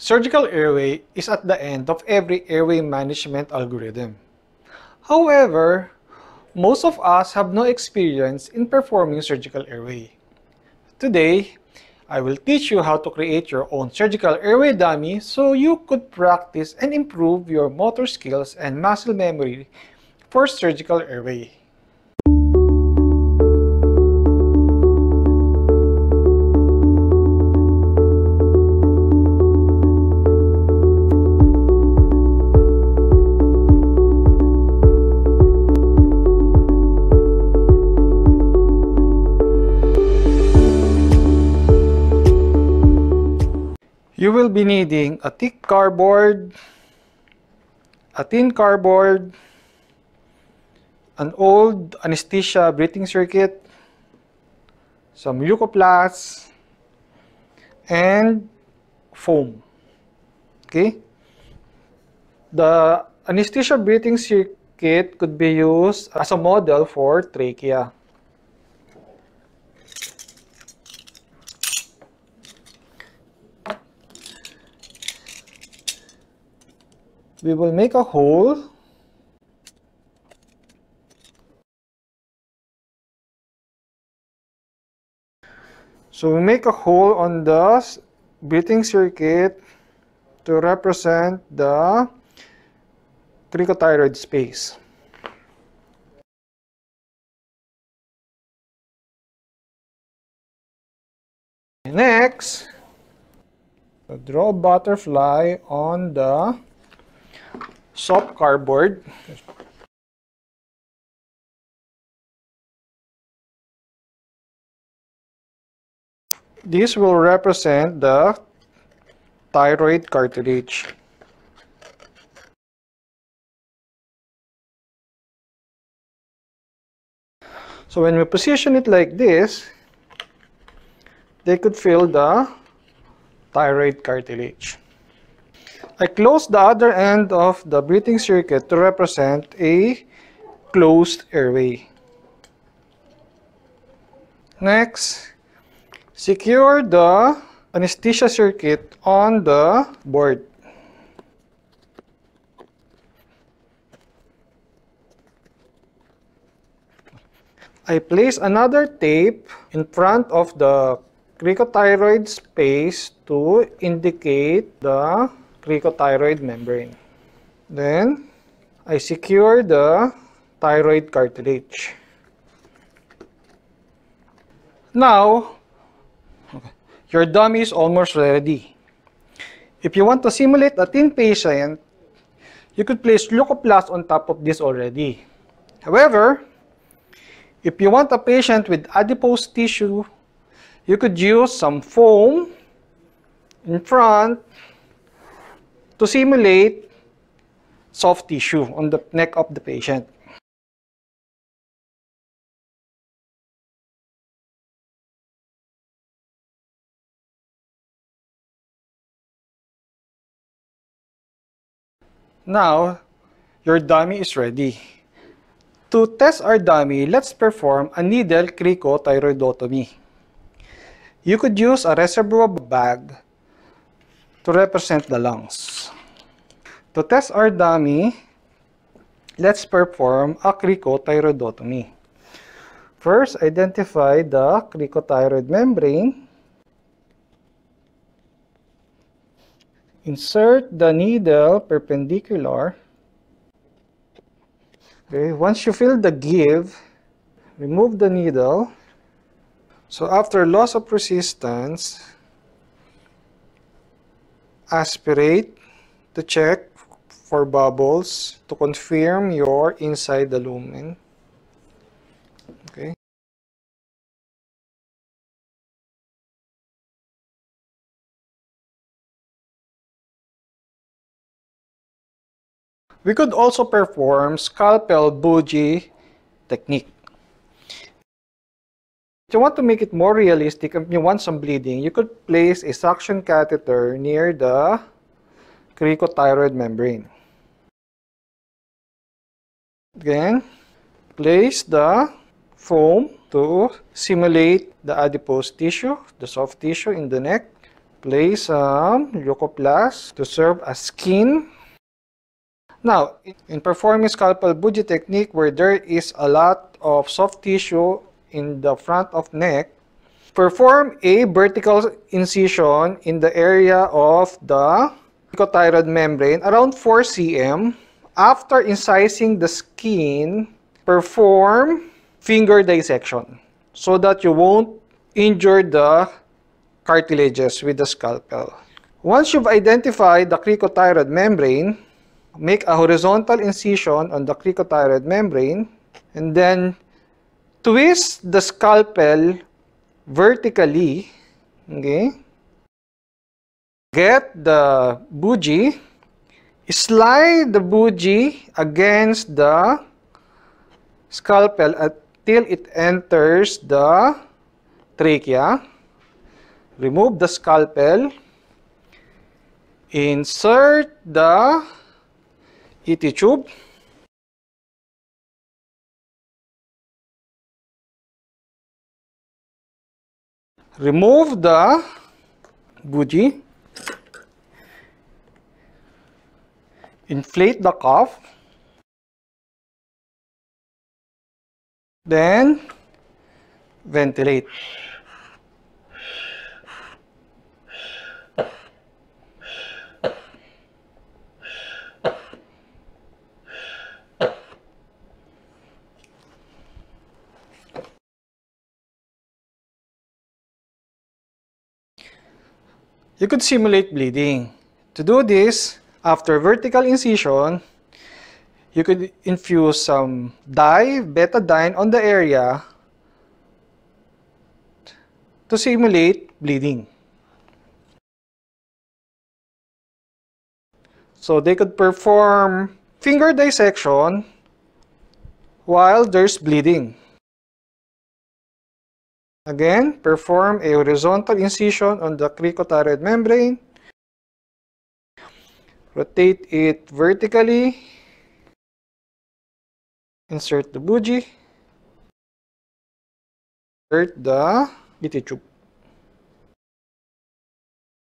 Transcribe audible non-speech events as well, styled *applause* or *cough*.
Surgical airway is at the end of every airway management algorithm. However, most of us have no experience in performing surgical airway. Today, I will teach you how to create your own surgical airway dummy so you could practice and improve your motor skills and muscle memory for surgical airway. You will be needing a thick cardboard, a thin cardboard, an old anesthesia breathing circuit, some leukoplasts, and foam. Okay? The anesthesia breathing circuit could be used as a model for trachea. We will make a hole. So we make a hole on the breathing circuit to represent the cricothyroid space. Next draw butterfly on the soft cardboard. This will represent the thyroid cartilage. So when we position it like this, they could feel the thyroid cartilage. I close the other end of the breathing circuit to represent a closed airway. Next, secure the anesthesia circuit on the board. I place another tape in front of the cricothyroid space to indicate the cricothyroid membrane. Then, I secure the thyroid cartilage. Now, *laughs* your dummy is almost ready. If you want to simulate a thin patient, you could place leukoplast on top of this already. However, if you want a patient with adipose tissue, you could use some foam in front to simulate soft tissue on the neck of the patient. Now, your dummy is ready. To test our dummy, let's perform a needle cricothyroidotomy. You could use a reservoir bag to represent the lungs. To test our dummy, let's perform a cricothyroidotomy. First, identify the cricothyroid membrane. Insert the needle perpendicular. Okay, once you feel the give, remove the needle. So after loss of resistance, aspirate to check for bubbles to confirm your inside the lumen. Okay. We could also perform scalpel bougie technique. If you want to make it more realistic and you want some bleeding, you could place a suction catheter near the cricothyroid membrane. Again, place the foam to simulate the adipose tissue, the soft tissue in the neck. Place some leukoplast to serve as skin. Now, in performing scalpel bougie technique where there is a lot of soft tissue in the front of neck, perform a vertical incision in the area of the cricothyroid membrane around 4 cm. After incising the skin, perform finger dissection so that you won't injure the cartilages with the scalpel. Once you've identified the cricothyroid membrane, make a horizontal incision on the cricothyroid membrane and then twist the scalpel vertically. Okay? Get the bougie, slide the bougie against the scalpel until it enters the trachea. Remove the scalpel. Insert the ET tube. Remove the bougie. Inflate the cuff. Then ventilate. You could simulate bleeding. To do this, after vertical incision, you could infuse some dye, betadine on the area to simulate bleeding. So they could perform finger dissection while there's bleeding. Again, perform a horizontal incision on the cricothyroid membrane. Rotate it vertically. Insert the bougie. Insert the ET tube.